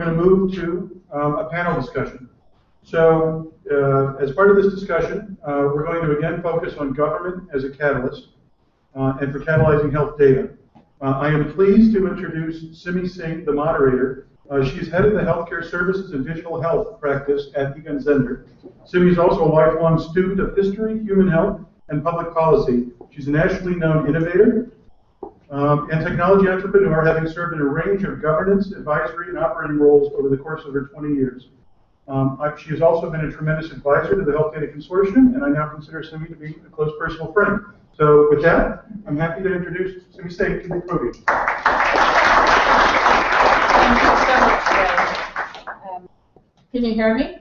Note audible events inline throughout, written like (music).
going to move to um, a panel discussion. So, uh, as part of this discussion, uh, we're going to again focus on government as a catalyst uh, and for catalyzing health data. Uh, I am pleased to introduce Simi Singh, the moderator. Uh, she head of the Healthcare Services and Digital Health practice at Egon Zehnder. Simi is also a lifelong student of history, human health, and public policy. She's a nationally known innovator um, and technology entrepreneur, having served in a range of governance, advisory, and operating roles over the course of her 20 years. Um, she has also been a tremendous advisor to the Health Data Consortium, and I now consider Simi to be a close personal friend. So with that, I'm happy to introduce Simi Singh to the podium. Thank you so much, Um, can you hear me?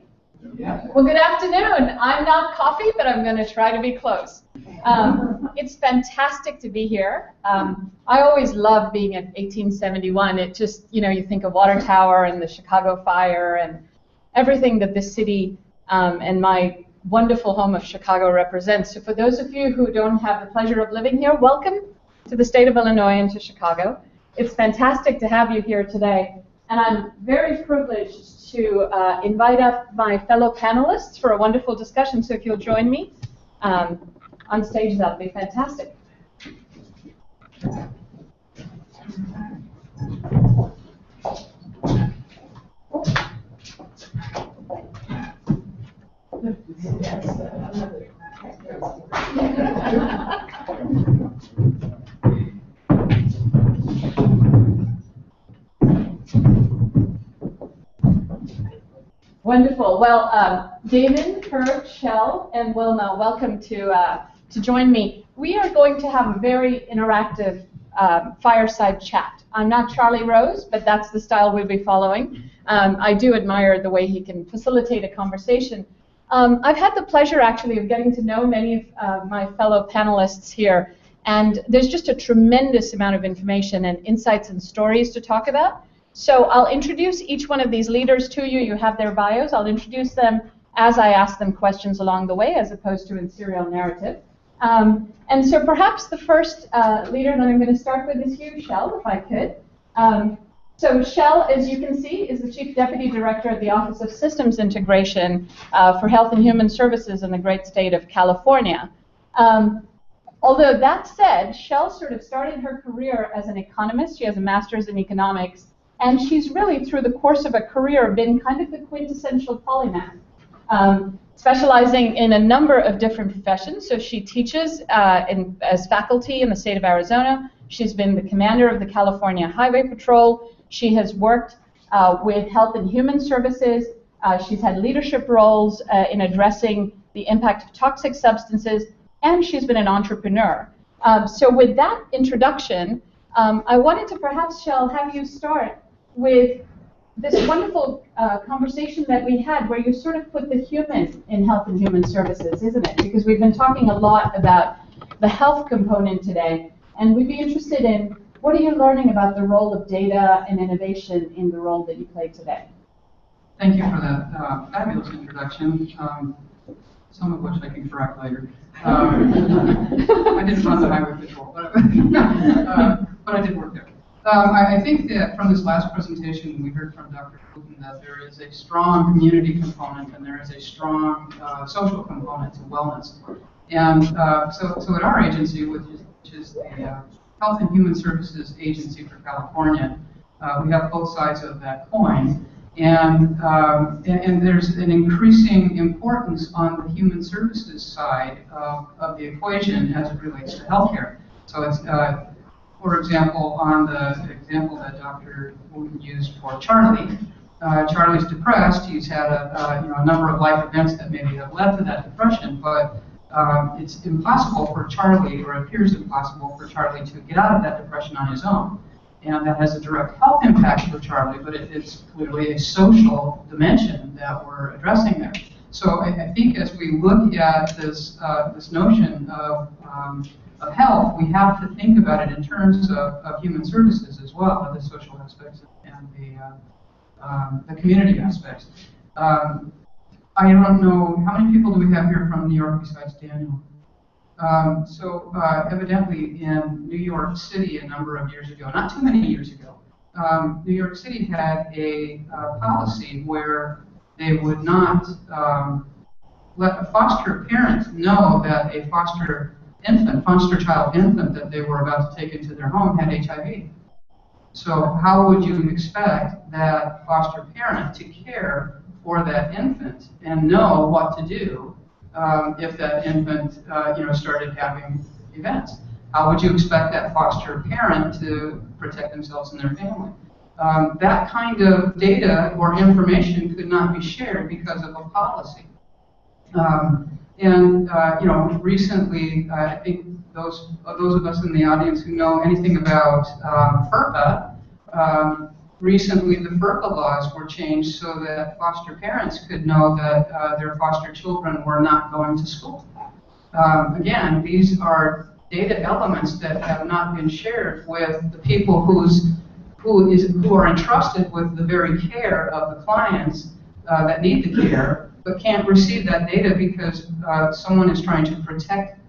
Yeah. Well, good afternoon. I'm not coffee, but I'm going to try to be close. Um, it's fantastic to be here. Um, I always love being at 1871. It just, you know, you think of Water Tower and the Chicago Fire and everything that this city um, and my wonderful home of Chicago represents. So for those of you who don't have the pleasure of living here, welcome to the state of Illinois and to Chicago. It's fantastic to have you here today. And I'm very privileged to uh, invite up my fellow panelists for a wonderful discussion. So if you'll join me um, on stage, that would be fantastic. (laughs) Wonderful. Well, um, Damon, Herb, Shell, and Wilma, welcome to uh, to join me. We are going to have a very interactive um, fireside chat. I'm not Charlie Rose, but that's the style we'll be following. Um, I do admire the way he can facilitate a conversation. Um, I've had the pleasure, actually, of getting to know many of uh, my fellow panelists here, and there's just a tremendous amount of information and insights and stories to talk about. So I'll introduce each one of these leaders to you. You have their bios. I'll introduce them as I ask them questions along the way, as opposed to in serial narrative. Um, and so perhaps the first uh, leader that I'm going to start with is you, Shell, if I could. Um, so Shell, as you can see, is the Chief Deputy Director of the Office of Systems Integration uh, for Health and Human Services in the great state of California. Um, although that said, Shell sort of started her career as an economist. She has a master's in economics. And she's really, through the course of a career, been kind of the quintessential polymath. Um, specializing in a number of different professions. So she teaches uh, in, as faculty in the state of Arizona. She's been the commander of the California Highway Patrol. She has worked uh, with Health and Human Services. Uh, she's had leadership roles uh, in addressing the impact of toxic substances, and she's been an entrepreneur. Um, so with that introduction, um, I wanted to perhaps, Shell, have you start with this wonderful uh, conversation that we had where you sort of put the human in health and human services, isn't it? Because we've been talking a lot about the health component today, and we'd be interested in what are you learning about the role of data and innovation in the role that you play today? Thank you for that uh, fabulous introduction, um, some of which I can correct later. Um, (laughs) I didn't run the highway patrol, but, (laughs) uh, but I did work there. Um, I, I, think that from this last presentation, we heard from Dr. Wooten that there is a strong community component and there is a strong uh, social component to wellness. And uh, so, so at our agency, which is, which is the uh, Health and Human Services Agency for California, uh, we have both sides of that coin. And, um, and, and, there's an increasing importance on the human services side of, of the equation as it relates to healthcare. So it's uh, for example, on the example that Dr. Wooten used for Charlie, uh, Charlie's depressed. He's had a, you know, a number of life events that maybe have led to that depression, but um, it's impossible for Charlie, or appears impossible for Charlie, to get out of that depression on his own. And that has a direct health impact for Charlie, but it, it's clearly a social dimension that we're addressing there. So I, I think as we look at this, uh, this notion of um, of health, we have to think about it in terms of, of human services as well, the social aspects and the, uh, um, the community aspects. Um, I don't know, how many people do we have here from New York besides Daniel? Um, so uh, evidently in New York City a number of years ago, not too many years ago, um, New York City had a uh, policy where they would not um, let a foster parent know that a foster infant, foster child infant that they were about to take into their home had HIV. So how would you expect that foster parent to care for that infant and know what to do um, if that infant, uh, you know, started having events? How would you expect that foster parent to protect themselves and their family? Um, that kind of data or information could not be shared because of a policy. Um, and uh, you know, recently, uh, I think those those of us in the audience who know anything about um, FERPA, um, recently the FERPA laws were changed so that foster parents could know that uh, their foster children were not going to school. Um, again, these are data elements that have not been shared with the people who's who is who are entrusted with the very care of the clients uh, that need the care, but can't receive that data because uh, someone is trying to protect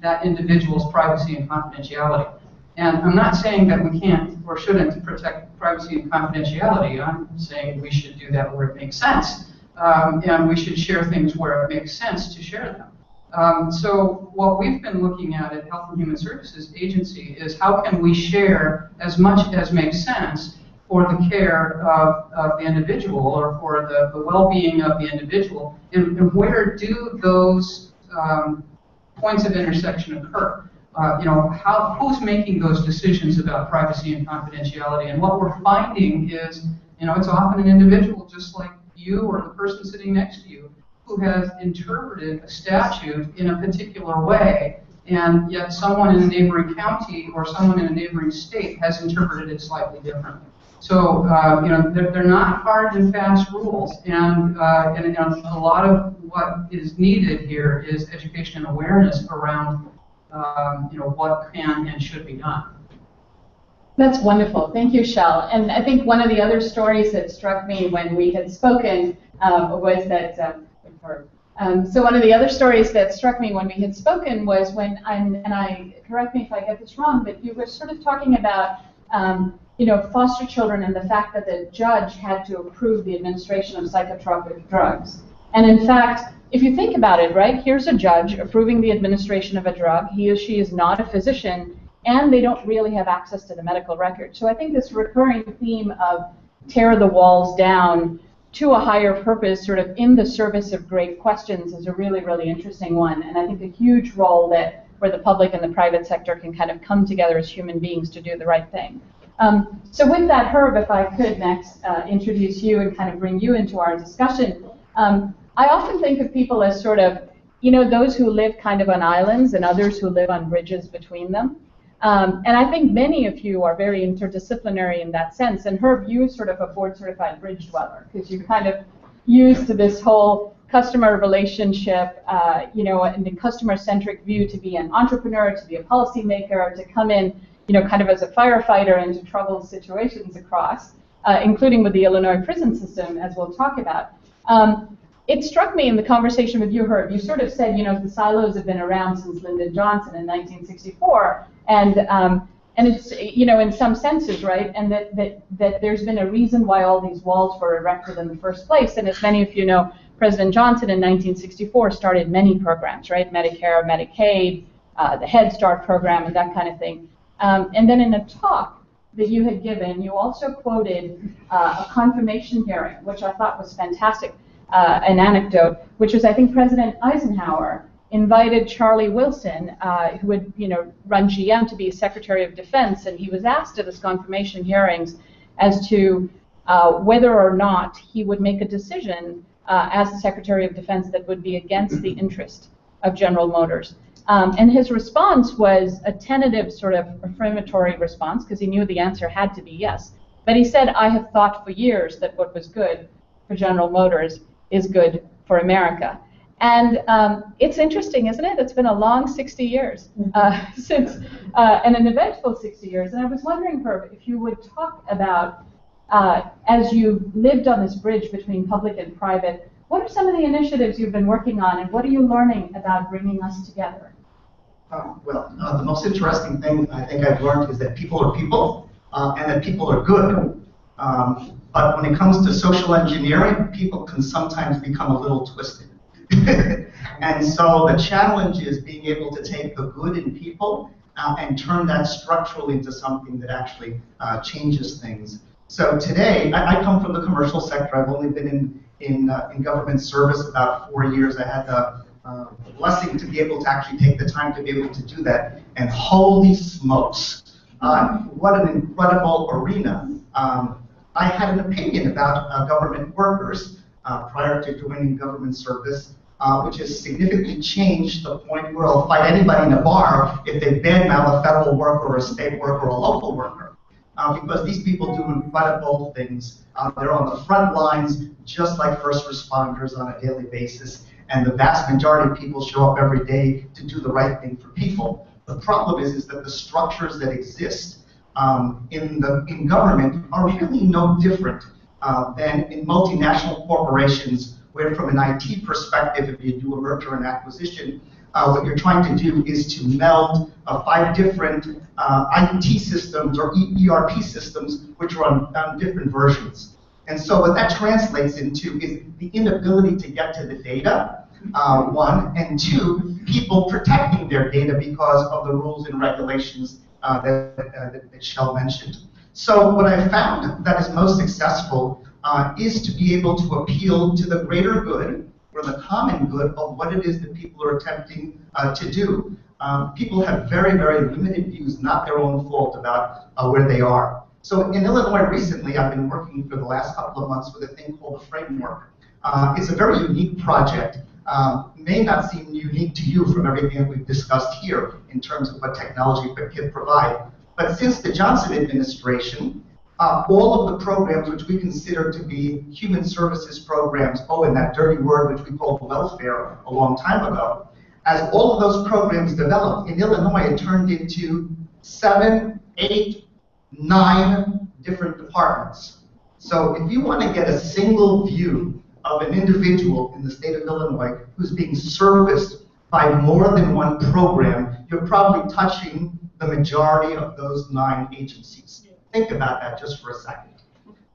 that individual's privacy and confidentiality. And I'm not saying that we can't or shouldn't protect privacy and confidentiality. I'm saying we should do that where it makes sense. Um, and we should share things where it makes sense to share them. Um, so what we've been looking at at Health and Human Services Agency is how can we share as much as makes sense for the care of, of the individual or for the, the well-being of the individual, and, and where do those um, points of intersection occur? Uh, you know, how, who's making those decisions about privacy and confidentiality? And what we're finding is, you know, it's often an individual just like you or the person sitting next to you who has interpreted a statute in a particular way, and yet someone in a neighboring county or someone in a neighboring state has interpreted it slightly differently. So, uh, you know, they're, they're, not hard and fast rules, and, uh, and, and, a lot of what is needed here is education and awareness around, um, you know, what can and should be done. That's wonderful. Thank you, Shell. And I think one of the other stories that struck me when we had spoken um, was that um, um, so one of the other stories that struck me when we had spoken was when, I'm, and I correct me if I get this wrong, but you were sort of talking about, um, you know, foster children and the fact that the judge had to approve the administration of psychotropic drugs. And in fact, if you think about it, right, here's a judge approving the administration of a drug. He or she is not a physician, and they don't really have access to the medical record. So I think this recurring theme of tear the walls down to a higher purpose, sort of in the service of great questions, is a really, really interesting one. And I think a huge role that where the public and the private sector can kind of come together as human beings to do the right thing. Um, so with that, Herb, if I could next uh, introduce you and kind of bring you into our discussion. Um, I often think of people as sort of, you know, those who live kind of on islands and others who live on bridges between them. Um, and I think many of you are very interdisciplinary in that sense. And Herb, you sort of a board certified bridge dweller because you kind of used to this whole customer relationship, uh, you know, and the customer centric view to be an entrepreneur, to be a policymaker, to come in, you know, kind of as a firefighter into troubled situations across, uh, including with the Illinois prison system, as we'll talk about. Um, it struck me in the conversation with you, Herb, you sort of said, you know, the silos have been around since Lyndon Johnson in 1964, and um, and it's you know in some senses right, and that that that there's been a reason why all these walls were erected in the first place. And as many of you know, President Johnson in 1964 started many programs, right? Medicare, Medicaid, uh, the Head Start program, and that kind of thing. Um, and then in a talk that you had given, you also quoted uh, a confirmation hearing, which I thought was fantastic. Uh, an anecdote, which was I think President Eisenhower invited Charlie Wilson, uh, who would you know run GM, to be Secretary of Defense, and he was asked at his confirmation hearings as to uh, whether or not he would make a decision uh, as the Secretary of Defense that would be against the interest of General Motors. Um, and his response was a tentative sort of affirmatory response because he knew the answer had to be yes. But he said, I have thought for years that what was good for General Motors is good for America. And um, it's interesting, isn't it? It's been a long 60 years mm-hmm. uh, (laughs) since, uh, and an eventful 60 years. And I was wondering, Herb, if you would talk about, uh, as you lived on this bridge between public and private, what are some of the initiatives you've been working on, and what are you learning about bringing us together? Uh, well, uh, the most interesting thing I think I've learned is that people are people, uh, and that people are good. Um, but when it comes to social engineering, people can sometimes become a little twisted. (laughs) and so the challenge is being able to take the good in people uh, and turn that structurally into something that actually uh, changes things. So today, I, I, come from the commercial sector. I've only been in in, uh, in government service about four years. I had the, uh, blessing to be able to actually take the time to be able to do that. And holy smokes, uh, what an incredible arena. Um, I had an opinion about uh, government workers uh, prior to joining government service, uh, which has significantly changed the point where I'll fight anybody in a bar if they badmouth a federal worker or a state worker or a local worker. Because these people do incredible things. They're on the front lines, just like first responders on a daily basis, and the vast majority of people show up every day to do the right thing for people. The problem is, is that the structures that exist um, in, the, in government are really no different uh, than in multinational corporations, where from an IT perspective, if you do a merger and acquisition, uh, what you're trying to do is to meld uh, five different uh, IT systems or ERP systems, which are on, on different versions. And so what that translates into is the inability to get to the data, uh, one, and two, people protecting their data because of the rules and regulations uh, that, uh, that, Shell mentioned. So what I found that is most successful uh, is to be able to appeal to the greater good or the common good of what it is that people are attempting uh, to do. Um, people have very, very limited views, not their own fault, about uh, where they are. So in Illinois recently, I've been working for the last couple of months with a thing called the Framework. Uh, it's a very unique project um, may not seem unique to you from everything that we've discussed here in terms of what technology can provide. But since the Johnson administration, uh, all of the programs which we consider to be human services programs, oh, and that dirty word which we called welfare a long time ago, as all of those programs developed, in Illinois it turned into seven, eight, nine different departments. So if you want to get a single view of an individual in the state of Illinois who's being serviced by more than one program, you're probably touching the majority of those nine agencies. Think about that just for a second.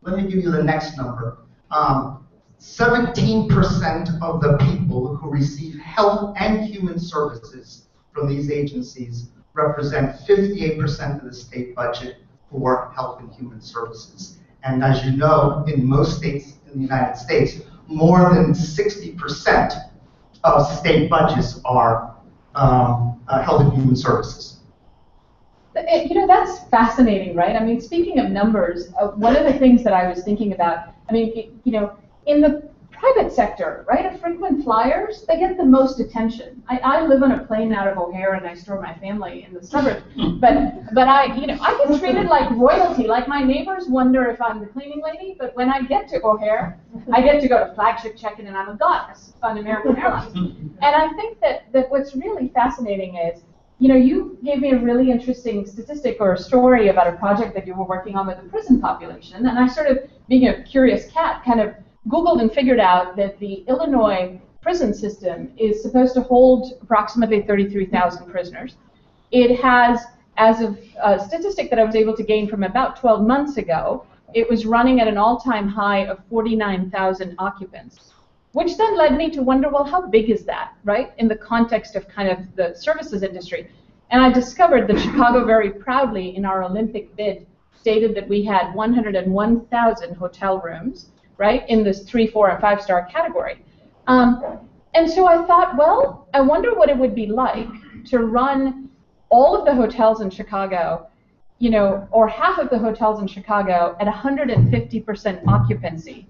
Let me give you the next number. 17% um, of the people who receive health and human services from these agencies represent 58% of the state budget for health and human services. And as you know, in most states in the United States, more than 60% of state budgets are um, uh, health and human services. You know, that's fascinating, right? I mean, speaking of numbers, uh, one of the things that I was thinking about, I mean, you know, in the private sector, right? Of frequent flyers, they get the most attention. I, I live on a plane out of O'Hare and I store my family in the suburbs. But but I you know I get treated like royalty. Like my neighbors wonder if I'm the cleaning lady, but when I get to O'Hare, I get to go to flagship check-in and I'm a goddess on American Airlines. And I think that, that what's really fascinating is you know, you gave me a really interesting statistic or a story about a project that you were working on with the prison population, and I sort of, being a curious cat, kind of Googled and figured out that the Illinois prison system is supposed to hold approximately 33,000 prisoners. It has, as of a statistic that I was able to gain from about 12 months ago, it was running at an all-time high of 49,000 occupants. Which then led me to wonder, well, how big is that, right, in the context of kind of the services industry? And I discovered that Chicago very proudly, in our Olympic bid, stated that we had 101,000 hotel rooms, right, in this three, four, and five star category. Um, and so I thought, well, I wonder what it would be like to run all of the hotels in Chicago, you know, or half of the hotels in Chicago at 150% occupancy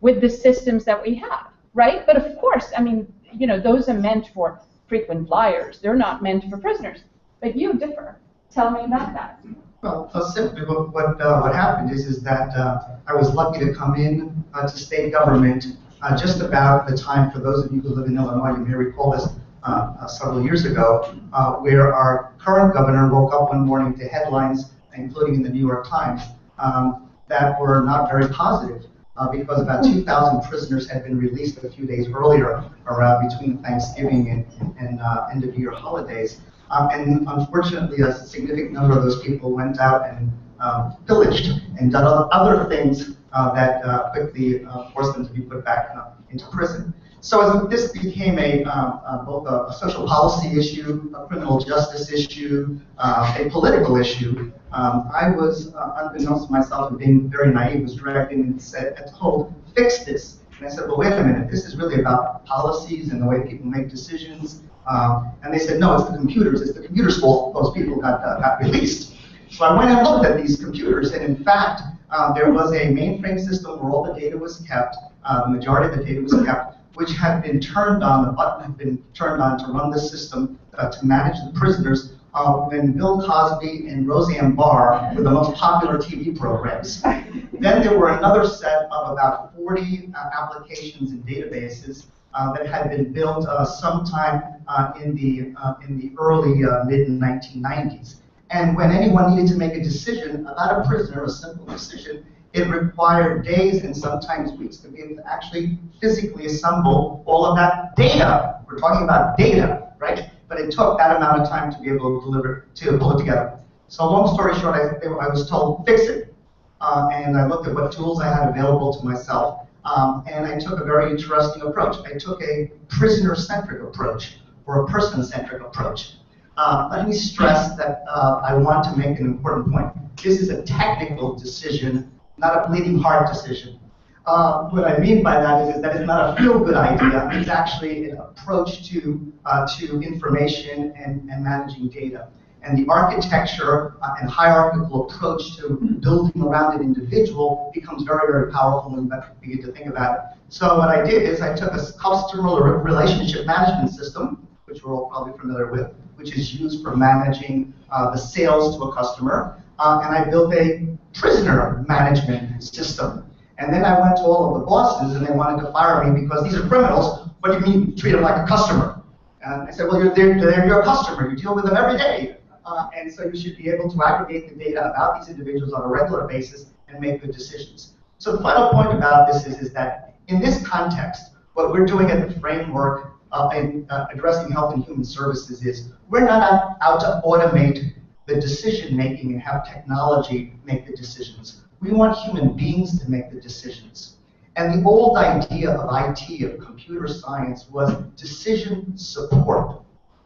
with the systems that we have, right? But of course, I mean, you know, those are meant for frequent flyers. They're not meant for prisoners. But you differ. Tell me about that. Well, simply what what, uh, what happened is is that uh, I was lucky to come in uh, to state government uh, just about the time. For those of you who live in Illinois, you may recall this uh, several years ago, where our current governor woke up one morning to headlines, including in the New York Times, um, that were not very positive. because about 2,000 prisoners had been released a few days earlier, around between Thanksgiving and, and end of year holidays. Um, and unfortunately, a significant number of those people went out and uh, pillaged and done other- things uh, that uh, quickly uh, forced them to be put back uh, into prison. So as this became a, um, both a, social policy issue, a criminal justice issue, uh, a political issue, um, I was, uh, unbeknownst to myself and being very naive, was dragged in and said, and told, fix this. And I said, well, wait a minute, this is really about policies and the way people make decisions. Um, and they said, no, it's the computers. It's the computers' fault those people got, uh, got (laughs) released. So I went and looked at these computers, and in fact, uh, there was a mainframe system where all the data was kept, uh, the majority of the data was kept, which had been turned on, the button had been turned on to run the system uh, to manage the prisoners uh, when Bill Cosby and Roseanne Barr were the most popular TV programs. (laughs) Then there were another set of about 40 uh, applications and databases that had been built uh, sometime uh, in the uh, in the early uh, mid 1990s. And when anyone needed to make a decision about a prisoner, a simple decision, it required days and sometimes weeks to be able to actually physically assemble all of that data. We're talking about data, right? But it took that amount of time to be able to deliver, to pull it together. So long story short, I, I was told, fix it. Uh, and I looked at what tools I had available to myself. Um, and I took a very interesting approach. I took a prisoner-centric approach or a person-centric approach. Uh, let me stress that uh, I want to make an important point. This is a technical decision, not a bleeding heart decision. Uh, what I mean by that is, is that it's not a feel-good idea. It's actually an approach to uh, to information and, and managing data. And the architecture uh, and hierarchical approach to building around an individual becomes very, very powerful when you begin to think about it. So what I did is I took a customer relationship management system, which we're all probably familiar with, which is used for managing uh, the sales to a customer, uh, and I built a prisoner management system. And then I went to all of the bosses, and they wanted to fire me because these are criminals. What do you mean treat them like a customer? And I said, well, you're, they're, they're your customer. You deal with them every day. Uh, and so you should be able to aggregate the data about these individuals on a regular basis and make good decisions. So the final point about this is, is that in this context, what we're doing at the framework uh, in uh, addressing health and human services is we're not out, out to automate the decision making and have technology make the decisions. We want human beings to make the decisions. And the old idea of IT, of computer science, was decision support.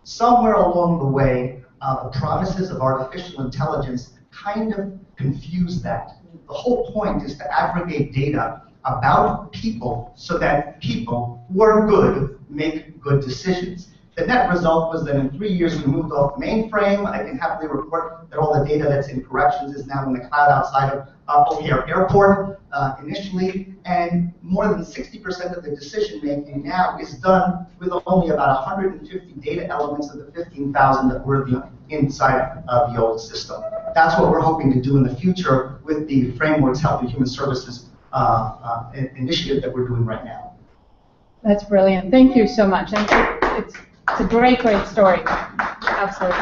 Somewhere along the way, uh, the promises of artificial intelligence kind of confuse that. The whole point is to aggregate data about people so that people who are good make good decisions. The net result was that in three years we moved off the mainframe. I can happily report that all the data that's in corrections is now in the cloud outside of uh, O'Hare Airport uh, initially, and more than 60% of the decision making now is done with only about 150 data elements of the 15,000 that were the, inside of the old system. That's what we're hoping to do in the future with the Frameworks Health and Human Services uh, uh, initiative that we're doing right now. That's brilliant. Thank you so much. And it's, it's a great, great story. Absolutely.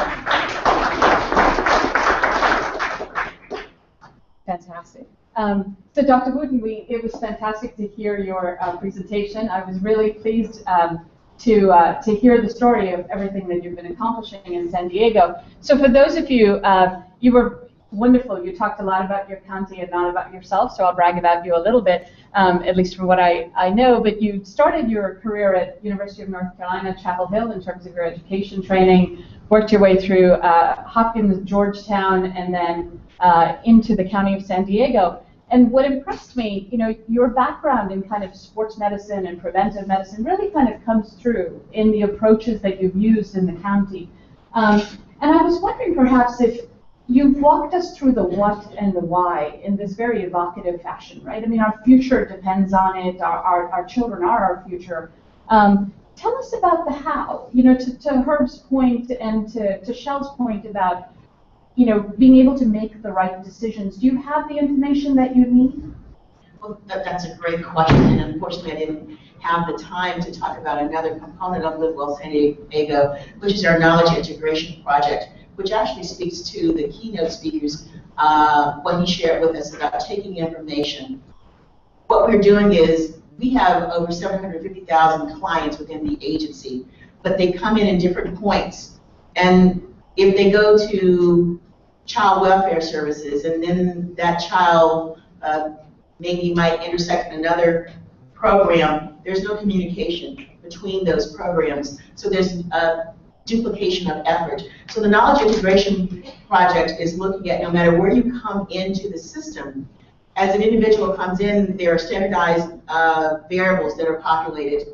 Fantastic. Um, so Dr. Wooten, we, it was fantastic to hear your uh, presentation. I was really pleased um, to, uh, to hear the story of everything that you've been accomplishing in San Diego. So for those of you, uh, you were wonderful. You talked a lot about your county and not about yourself, so I'll brag about you a little bit, um, at least from what I, I know. But you started your career at University of North Carolina, Chapel Hill, in terms of your education training, worked your way through uh, Hopkins, Georgetown, and then uh, into the county of San Diego. And what impressed me, you know, your background in kind of sports medicine and preventive medicine really kind of comes through in the approaches that you've used in the county. Um, and I was wondering perhaps if You've walked us through the what and the why in this very evocative fashion, right? I mean, our future depends on it. Our, our, our children are our future. Um, tell us about the how. You know, to, to Herb's point and to, to Shell's point about, you know, being able to make the right decisions. Do you have the information that you need? Well, that, that's a great question, and unfortunately, I didn't have the time to talk about another component of Live Well San Diego, which is our knowledge integration project which actually speaks to the keynote speakers, uh, what he shared with us about taking information. What we're doing is we have over 750,000 clients within the agency, but they come in in different points. And if they go to child welfare services, and then that child uh, maybe might intersect in another program, there's no communication between those programs. So there's a duplication of effort. So the knowledge integration project is looking at no matter where you come into the system, as an individual comes in, there are standardized uh, variables that are populated.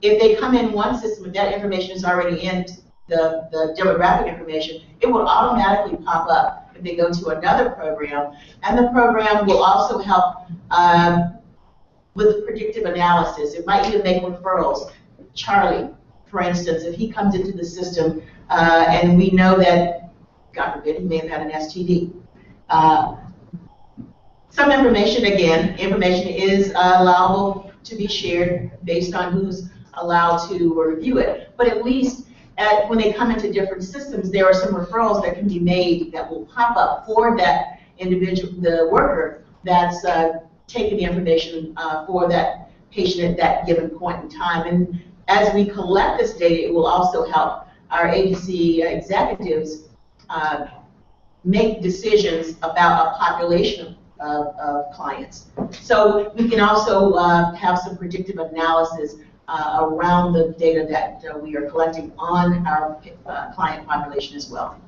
If they come in one system and that information is already in the, the demographic information, it will automatically pop up if they go to another program. And the program will also help um, with predictive analysis. It might even make referrals. Charlie, for instance, if he comes into the system uh, and we know that, God forbid, he may have had an STD. Uh, some information, again, information is uh, allowable to be shared based on who's allowed to review it. But at least at, when they come into different systems, there are some referrals that can be made that will pop up for that individual, the worker that's uh, taking the information uh, for that patient at that given point in time. And as we collect this data, it will also help our agency executives uh, make decisions about a population of, of, clients. So we can also uh, have some predictive analysis uh, around the data that uh, we are collecting on our uh, client population as well.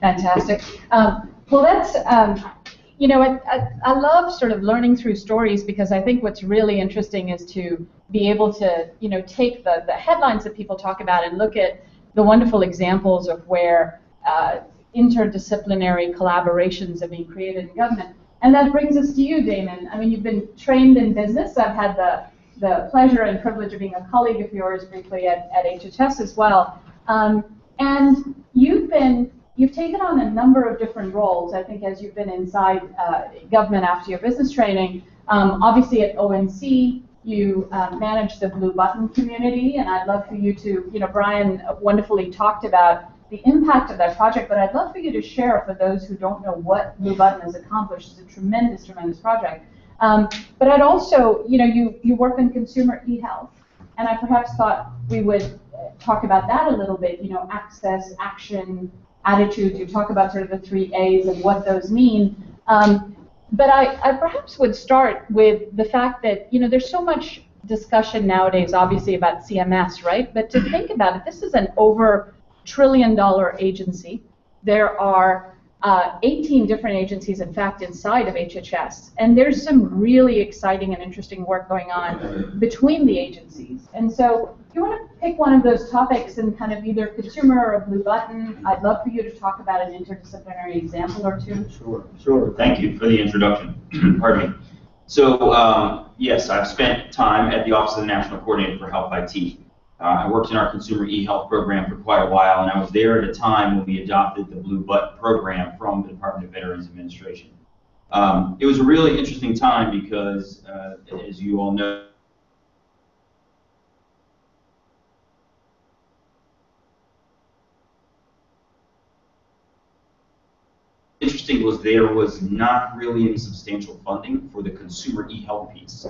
Fantastic. Um, well, that's, um, you know, I, I, I, love sort of learning through stories because I think what's really interesting is to be able to, you know, take the, the headlines that people talk about and look at the wonderful examples of where uh, interdisciplinary collaborations are being created in government. And that brings us to you, Damon. I mean, you've been trained in business. I've had the the pleasure and privilege of being a colleague of yours briefly at, at HHS as well. Um, and you've been you've taken on a number of different roles. I think as you've been inside uh, government after your business training. Um, obviously at ONC, you uh, manage the Blue Button community, and I'd love for you to, you know, Bryan wonderfully talked about the impact of that project, but I'd love for you to share for those who don't know what Blue Button has accomplished. It's a tremendous, tremendous project. Um, but I'd also, you know, you, you work in consumer e-health, and I perhaps thought we would talk about that a little bit, you know, access, action, attitude. You talk about sort of the three A's and what those mean. Um, but I, I perhaps would start with the fact that, you know, there's so much discussion nowadays, obviously, about CMS, right? But to think about it, this is an over trillion dollar agency. There are uh, 18 different agencies, in fact, inside of HHS. And there's some really exciting and interesting work going on between the agencies. And so if you want to pick one of those topics and kind of either consumer or blue button, I'd love for you to talk about an interdisciplinary example or two. Sure, sure. Thank you for the introduction. (clears throat) Pardon me. So, um, yes, I've spent time at the Office of the National Coordinator for Health IT. Uh, I worked in our consumer e-health program for quite a while, and I was there at a time when we adopted the Blue Button program from the Department of Veterans Administration. Um, it was a really interesting time because, uh, as you all know, interesting was there was not really any substantial funding for the consumer e-health piece.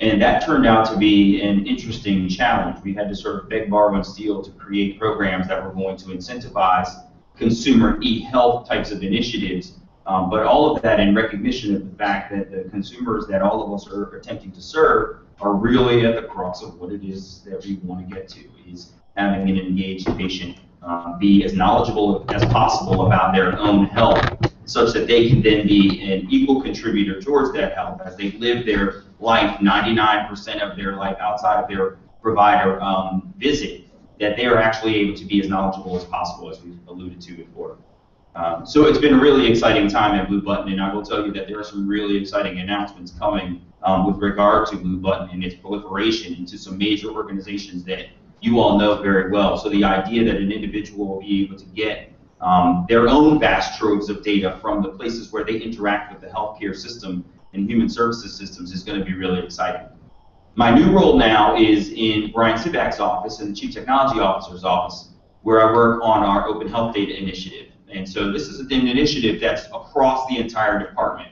And that turned out to be an interesting challenge. We had to sort of beg, borrow, and steal to create programs that were going to incentivize consumer e-health types of initiatives, um, but all of that in recognition of the fact that the consumers that all of us are attempting to serve are really at the crux of what it is that we want to get to, is having an engaged patient uh, be as knowledgeable as possible about their own health such that they can then be an equal contributor towards that health as they live their life 99% of their life outside of their provider um, visit, that they are actually able to be as knowledgeable as possible, as we've alluded to before. Um, so it's been a really exciting time at Blue Button, and I will tell you that there are some really exciting announcements coming um, with regard to Blue Button and its proliferation into some major organizations that you all know very well. So the idea that an individual will be able to get um, their own vast troves of data from the places where they interact with the healthcare system and human services systems is going to be really exciting. My new role now is in Bryan Sivak's office and the Chief Technology Officer's office, where I work on our Open Health Data Initiative. And so this is an initiative that's across the entire department.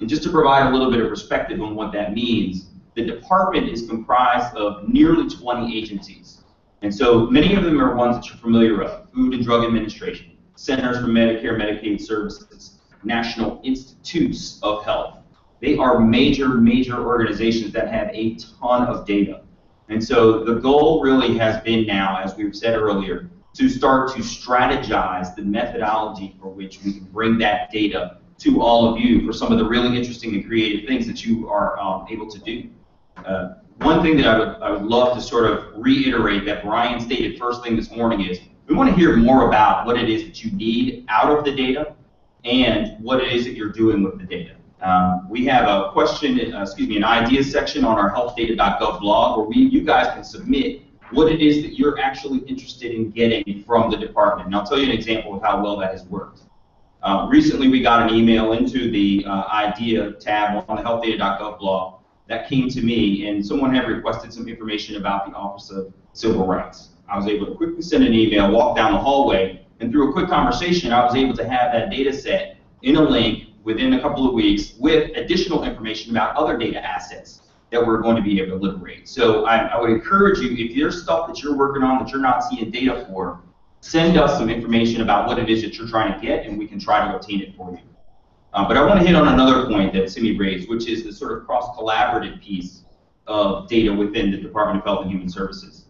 And just to provide a little bit of perspective on what that means, the department is comprised of nearly 20 agencies. And so many of them are ones that you're familiar with, Food and Drug Administration, Centers for Medicare Medicaid Services, National Institutes of Health. They are major, major organizations that have a ton of data. And so the goal really has been now, as we've said earlier, to start to strategize the methodology for which we can bring that data to all of you for some of the really interesting and creative things that you are um, able to do. Uh, one thing that I would, I would love to sort of reiterate that Bryan stated first thing this morning is we want to hear more about what it is that you need out of the data and what it is that you're doing with the data. Um, we have a question, uh, excuse me, an ideas section on our healthdata.gov blog where we, you guys can submit what it is that you're actually interested in getting from the department. And I'll tell you an example of how well that has worked. Uh, recently, we got an email into the uh, idea tab on the healthdata.gov blog that came to me, and someone had requested some information about the Office of Civil Rights. I was able to quickly send an email, walk down the hallway, and through a quick conversation, I was able to have that data set in a link within a couple of weeks with additional information about other data assets that we're going to be able to liberate. So I, I would encourage you, if there's stuff that you're working on that you're not seeing data for, send us some information about what it is that you're trying to get, and we can try to obtain it for you. Uh, but I want to hit on another point that Simi raised, which is the sort of cross-collaborative piece of data within the Department of Health and Human Services.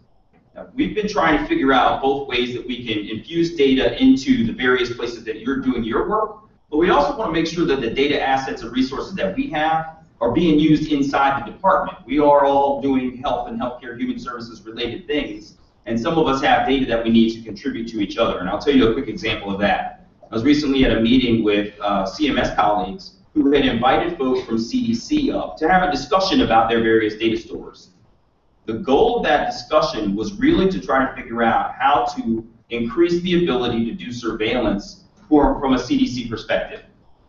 Now, we've been trying to figure out both ways that we can infuse data into the various places that you're doing your work, but we also want to make sure that the data assets and resources that we have are being used inside the department. We are all doing health and healthcare human services related things, and some of us have data that we need to contribute to each other. And I'll tell you a quick example of that. I was recently at a meeting with uh, CMS colleagues who had invited folks from CDC up to have a discussion about their various data stores. The goal of that discussion was really to try to figure out how to increase the ability to do surveillance for, from a CDC perspective.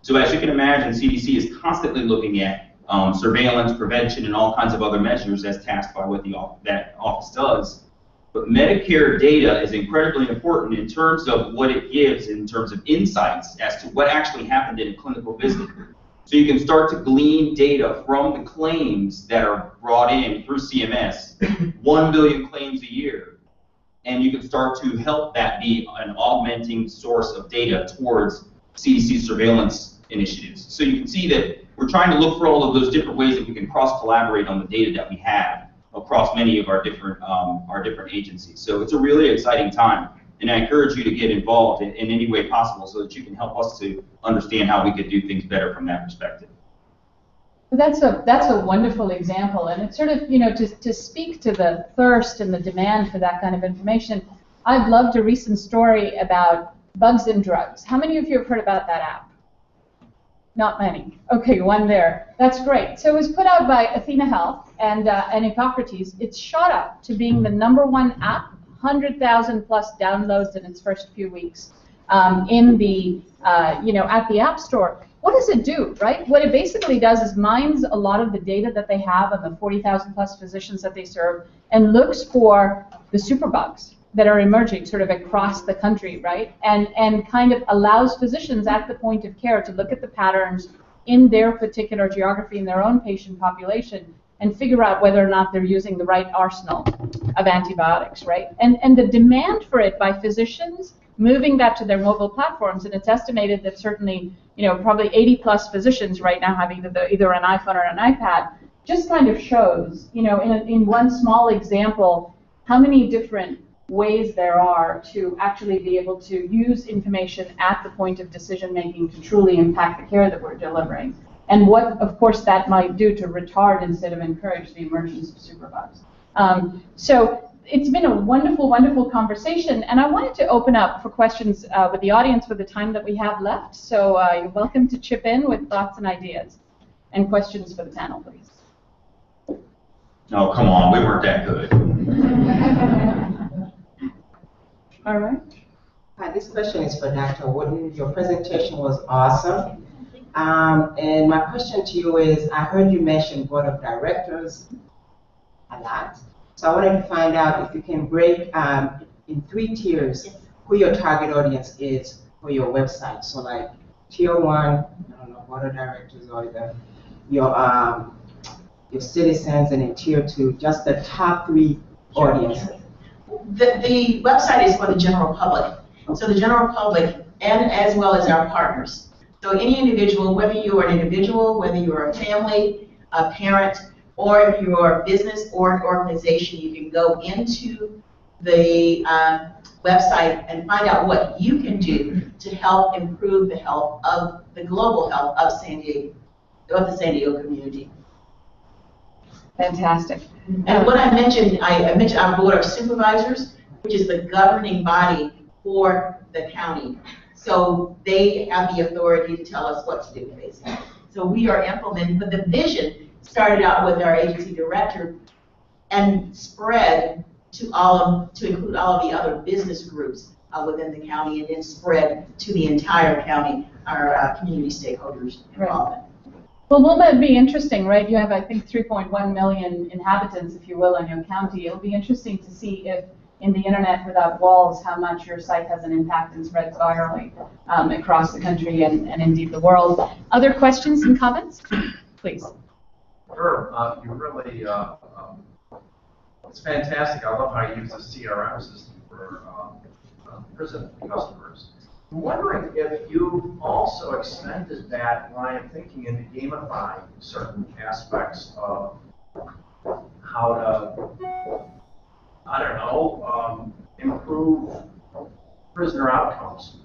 So as you can imagine, CDC is constantly looking at um, surveillance, prevention, and all kinds of other measures as tasked by what the, that office does. But Medicare data is incredibly important in terms of what it gives in terms of insights as to what actually happened in a clinical visit. So you can start to glean data from the claims that are brought in through CMS, (laughs) 1 billion claims a year, and you can start to help that be an augmenting source of data towards CDC surveillance initiatives. So you can see that we're trying to look for all of those different ways that we can cross-collaborate on the data that we have across many of our different um, our different agencies. So it's a really exciting time, and I encourage you to get involved in, in any way possible so that you can help us to understand how we could do things better from that perspective. That's a that's a wonderful example, and it's sort of you know to to speak to the thirst and the demand for that kind of information. I've loved a recent story about bugs and drugs. How many of you have heard about that app? Not many. Okay, one there. That's great. So it was put out by athenahealth and, uh, and Epocrates. It's shot up to being the number one app, 100,000 plus downloads in its first few weeks um, in the, uh, you know, at the App Store. What does it do, right? What it basically does is mines a lot of the data that they have of the 40,000 plus physicians that they serve and looks for the superbugs that are emerging sort of across the country, right? And, and kind of allows physicians at the point of care to look at the patterns in their particular geography, in their own patient population, and figure out whether or not they're using the right arsenal of antibiotics, right? And, and the demand for it by physicians moving that to their mobile platforms, and it's estimated that certainly, you know, probably 80 plus physicians right now have either, the, either an iPhone or an iPad, just kind of shows, you know, in, a, in one small example, how many different ways there are to actually be able to use information at the point of decision making to truly impact the care that we're delivering. And what, of course, that might do to retard instead of encourage the emergence of superbugs. Um, so it's been a wonderful, wonderful conversation, and I wanted to open up for questions uh, with the audience for the time that we have left. So uh, you're welcome to chip in with thoughts and ideas and questions for the panel, please. Oh, come on, we weren't that good. All right. Hi, this question is for Dr. Wooten. Your presentation was awesome. Um, and my question to you is, I heard you mention board of directors a lot. So I wanted to find out if you can break um, in three tiers who your target audience is for your website. So like tier one, I don't know, board of directors or the, your um, your citizens, and in tier two, just the top three audiences. The, the website is for the general public. So the general public, and as well as our partners. So any individual, whether you are an individual, whether you are a family, a parent, or if you are a business or an organization, you can go into the um, website and find out what you can do to help improve the health of, the global health of San Diego, of the San Diego community. Fantastic. And what I mentioned, I I mentioned our Board of Supervisors, which is the governing body for the county. So they have the authority to tell us what to do, basically. So we are implementing, but the vision started out with our agency director and spread to all of, to include all of the other business groups uh, within the county, and then spread to the entire county, our uh, community stakeholders involvement. Well, won't that be interesting, right? You have, I think, 3.1 million inhabitants, if you will, in your county. It'll be interesting to see if, in the internet without walls, how much your site has an impact and spreads virally um, across the country and, and indeed the world. Other questions and comments? Please. Sure, uh, you really, uh, um, it's fantastic. I love how you use the CRM system for um, uh, prison customers. I'm wondering if you also extended that line of thinking into gamifying certain aspects of how to, I don't know, um, improve prisoner outcomes.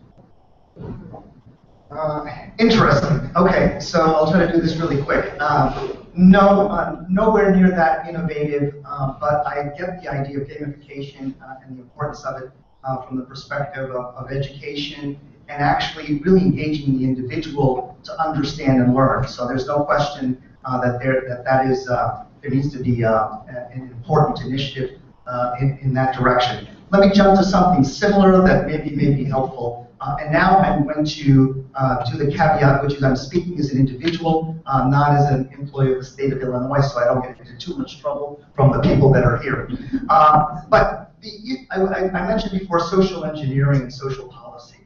Uh, Interesting. Okay, so I'll try to do this really quick. Um, No, uh, nowhere near that innovative, uh, but I get the idea of gamification uh, and the importance of it uh, from the perspective of of education and actually really engaging the individual to understand and learn. So there's no question uh, that there, that that is, there needs to be an important initiative uh, in in that direction. Let me jump to something similar that maybe may be helpful. Uh, and now I'm going to uh, do the caveat, which is I'm speaking as an individual, uh, not as an employee of the state of Illinois, so I don't get into too much trouble from the people that are here. Uh, but the, I, I mentioned before social engineering and social policy.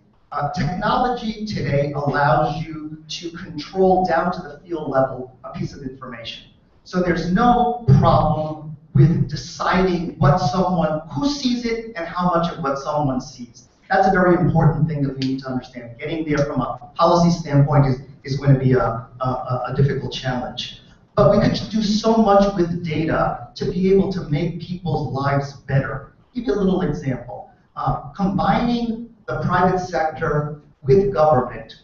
Technology today allows you to control down to the field level a piece of information. So there's no problem with deciding what someone, who sees it and how much of what someone sees. That's a very important thing that we need to understand. Getting there from a policy standpoint is, is going to be a, a, a difficult challenge. But we could do so much with data to be able to make people's lives better. Give you a little example. Uh, combining the private sector with government.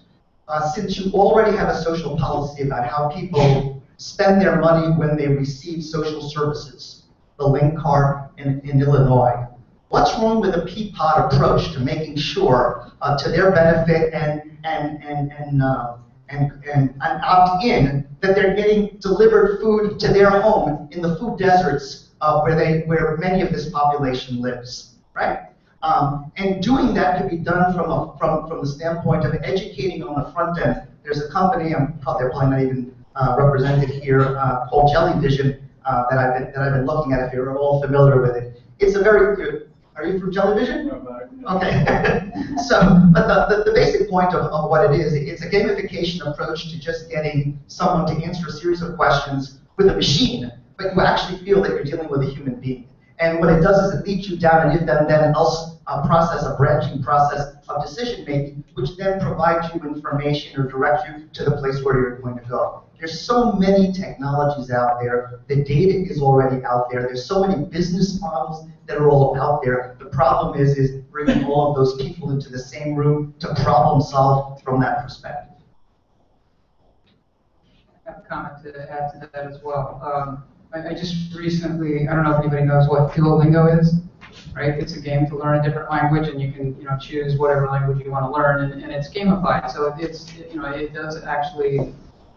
Uh, since you already have a social policy about how people spend their money when they receive social services, the link card in, in Illinois, What's wrong with a peapod approach to making sure, uh, to their benefit and and and and, uh, and and and opt in, that they're getting delivered food to their home in the food deserts uh, where they where many of this population lives, right? Um, and doing that can be done from a, from from the standpoint of educating on the front end. There's a company I'm they're probably not even uh, represented here uh, called Jellyvision uh, that I've been that I've been looking at. If you're all familiar with it, it's a very good are you from Jellyvision? Okay. (laughs) so, but the, the, the, basic point of, of what it is, it's a gamification approach to just getting someone to answer a series of questions with a machine, but you actually feel that you're dealing with a human being. And what it does is it leads you down and then, then else a process, a branching process of decision making, which then provides you information or directs you to the place where you're going to go. There's so many technologies out there. The data is already out there. There's so many business models that are all out there. The problem is, is bringing all of those people into the same room to problem solve from that perspective. I have a comment to add to that as well. Um, I, I, just recently, I don't know if anybody knows what Duolingo is, right? It's a game to learn a different language, and you can, you know, choose whatever language you want to learn, and, and it's gamified. So it's, you know, it does actually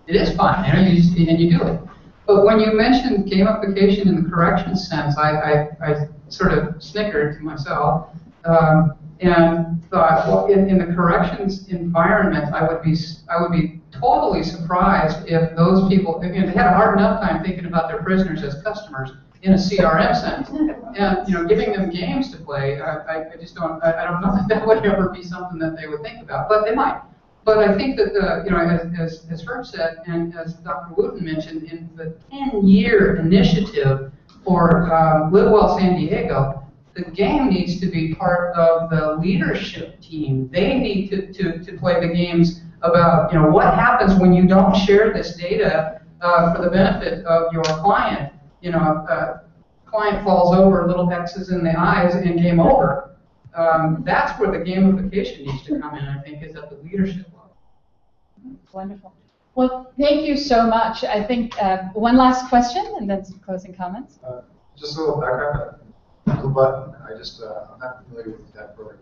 it is fun, you know, you just, and you do it. But when you mentioned gamification in the corrections sense, I, I, I sort of snickered to myself um, and thought, well, in, in the corrections environment, I would be, I would be totally surprised if those people, you know, they had a hard enough time thinking about their prisoners as customers in a CRM sense, and you know, giving them games to play. I, I just don't, I, I don't know (laughs) that that would ever be something that they would think about, but they might. But I think that, the, you know, as, as, as Herb said, and as Dr. Wooten mentioned, in the 10-year initiative for uh, Live Well San Diego, the game needs to be part of the leadership team. They need to, to, to play the games about, you know, what happens when you don't share this data uh, for the benefit of your client. You know, uh, client falls over, little X's in the eyes, and game over. Um, that's where the gamification needs to come in, I think, is at the leadership level. Wonderful. Well, thank you so much. I think uh, one last question and then some closing comments. Uh, Just a little background, Blue Button, I just, uh, I'm not familiar with that program.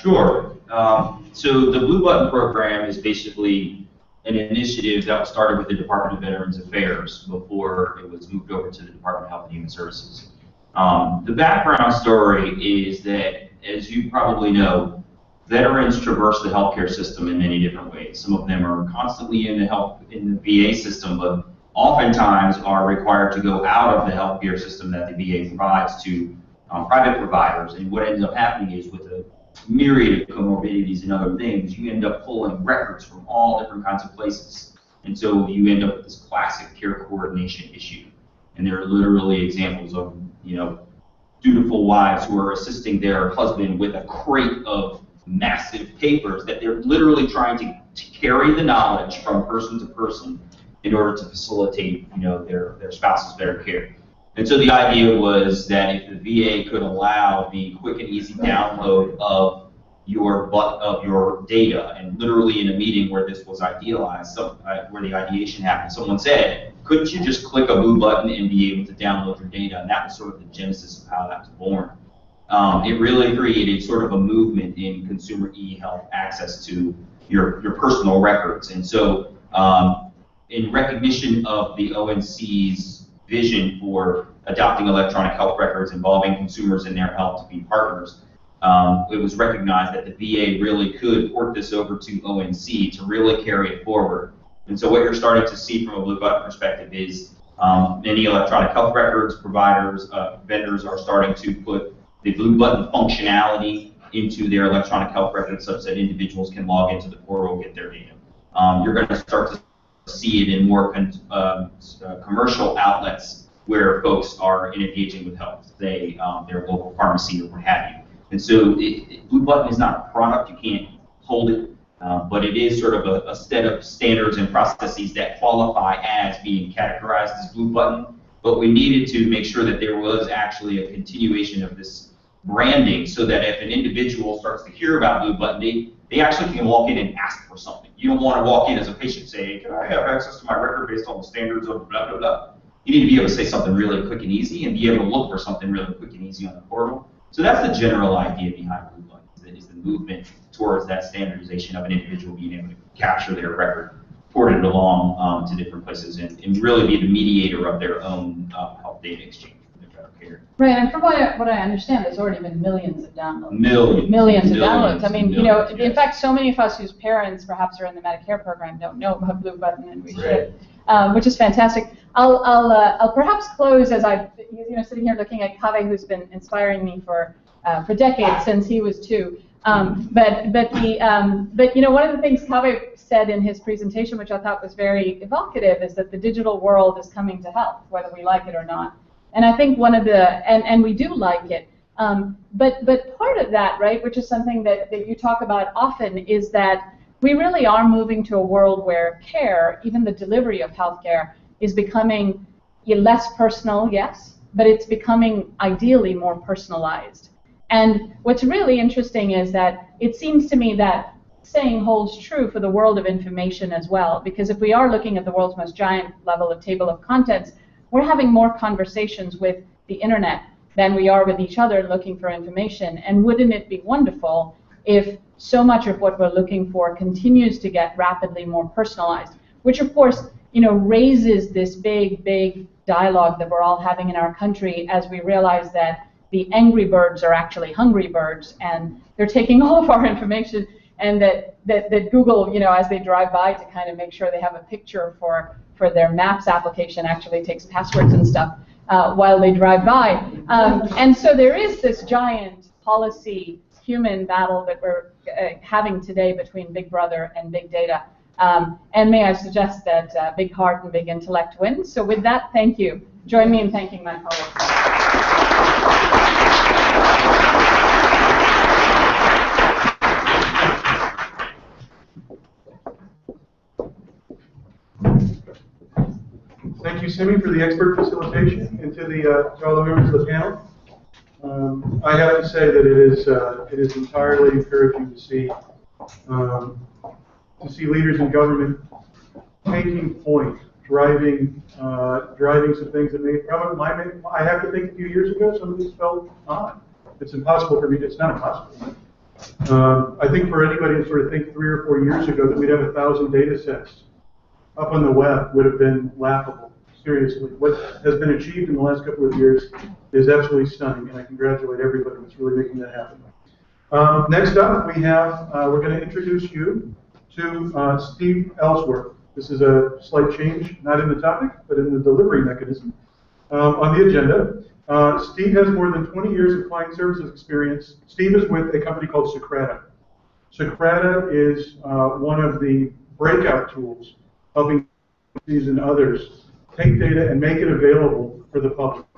Sure. Um, so the Blue Button program is basically an initiative that was started with the Department of Veterans Affairs before it was moved over to the Department of Health and Human Services. Um, the background story is that, as you probably know, veterans traverse the healthcare system in many different ways. Some of them are constantly in the health in the VA system, but oftentimes are required to go out of the healthcare system that the VA provides to um, private providers. And what ends up happening is with a myriad of comorbidities and other things, you end up pulling records from all different kinds of places. And so you end up with this classic care coordination issue. And there are literally examples of, you know, dutiful wives who are assisting their husband with a crate of massive papers that they're literally trying to, to carry the knowledge from person to person in order to facilitate, you know, their, their spouse's better care. And so the idea was that if the VA could allow the quick and easy download of your but of your data, and literally in a meeting where this was idealized, so, uh, where the ideation happened, someone said, couldn't you just click a blue button and be able to download your data? And that was sort of the genesis of how that was born. Um, it really created sort of a movement in consumer e-health access to your, your personal records. And so um, in recognition of the ONC's vision for adopting electronic health records involving consumers in their health to be partners, um, it was recognized that the VA really could port this over to ONC to really carry it forward. And so what you're starting to see from a Blue Button perspective is um, many electronic health records providers, uh, vendors are starting to put the Blue Button functionality into their electronic health records such that individuals can log into the portal, and get their data. Um, you're going to start to see it in more con- uh, commercial outlets where folks are engaging with health, say um, their local pharmacy or what have you. And so it, it, Blue Button is not a product, you can't hold it, uh, but it is sort of a, a set of standards and processes that qualify as being categorized as Blue Button. But we needed to make sure that there was actually a continuation of this branding so that if an individual starts to hear about Blue Button, they, actually can walk in and ask for something. You don't want to walk in as a patient saying, can I have access to my record based on the standards of blah, blah, blah. You need to be able to say something really quick and easy and be able to look for something really quick and easy on the portal. So that's the general idea behind Blue Button, is the, the movement towards that standardization of an individual being able to capture their record, port it along um, to different places, and, and really be the mediator of their own uh, health data exchange better care. Right, and from what I, what I understand, there's already been millions of downloads. Millions. Millions of Millions, downloads. I mean, you know, millions, in yes. fact, so many of us whose parents perhaps are in the Medicare program don't know about Blue Button, and we should, um, which is fantastic. I'll, I'll, uh, I'll perhaps close as I, you know, sitting here looking at Kaveh, who's been inspiring me for, uh, for decades since he was two. Um, but, but the, um, but you know, one of the things Kaveh said in his presentation, which I thought was very evocative, is that the digital world is coming to health, whether we like it or not. And I think one of the, and, and we do like it, um, but, but part of that, right, which is something that, that you talk about often, is that we really are moving to a world where care, even the delivery of healthcare, is becoming less personal, yes, but it's becoming ideally more personalized. And what's really interesting is that it seems to me that saying holds true for the world of information as well, because if we are looking at the world's most giant level of table of contents, we're having more conversations with the internet than we are with each other looking for information. And wouldn't it be wonderful if so much of what we're looking for continues to get rapidly more personalized, which of course, you know, raises this big, big dialogue that we're all having in our country as we realize that the angry birds are actually hungry birds and they're taking all of our (laughs) information and that, that, that Google, you know, as they drive by to kind of make sure they have a picture for, for their Maps application actually takes passwords and stuff uh, while they drive by. Um, and so there is this giant policy human battle that we're uh, having today between Big Brother and Big Data. Um, and may I suggest that uh, big heart and big intellect win. So with that, thank you. Join me in thanking my colleagues. Thank you, Simi, for the expert facilitation, and to the, uh, to all the members of the panel. Um, I have to say that it is, uh, it is entirely encouraging to see, um, to see leaders in government taking point, driving, uh, driving some things that may, probably, I have to think a few years ago, some of these felt odd. It's impossible for me, it's not impossible. Um, I think for anybody to sort of think three or four years ago that we'd have a thousand data sets up on the web would have been laughable, seriously. What has been achieved in the last couple of years is absolutely stunning, and I congratulate everybody that's really making that happen. Um, next up, we have, uh, we're going to introduce you to uh, Steve Ellsworth. This is a slight change, not in the topic, but in the delivery mechanism um, on the agenda. Uh, Steve has more than 20 years of client services experience. Steve is with a company called Socrata. Socrata is uh, one of the breakout tools helping these and others take data and make it available for the public.